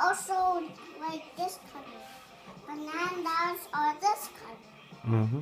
also like this color. Bananas are this color. Mm-hmm.